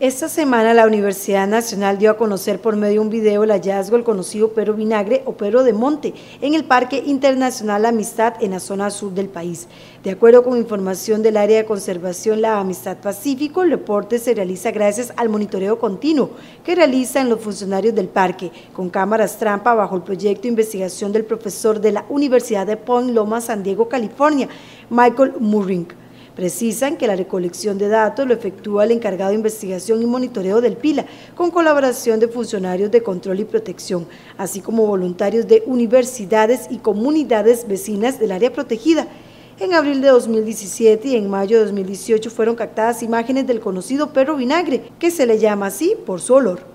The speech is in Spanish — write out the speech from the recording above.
Esta semana la Universidad Nacional dio a conocer por medio de un video el hallazgo del conocido perro vinagre o perro de monte en el Parque Internacional Amistad en la zona sur del país. De acuerdo con información del área de conservación La Amistad Pacífico, el reporte se realiza gracias al monitoreo continuo que realizan los funcionarios del parque con cámaras trampa bajo el proyecto de investigación del profesor de la Universidad de Point Loma, San Diego, California, Michael Murring. Precisan que la recolección de datos lo efectúa el encargado de investigación y monitoreo del PILA, con colaboración de funcionarios de control y protección, así como voluntarios de universidades y comunidades vecinas del área protegida. En abril de 2017 y en mayo de 2018 fueron captadas imágenes del conocido perro vinagre, que se le llama así por su olor.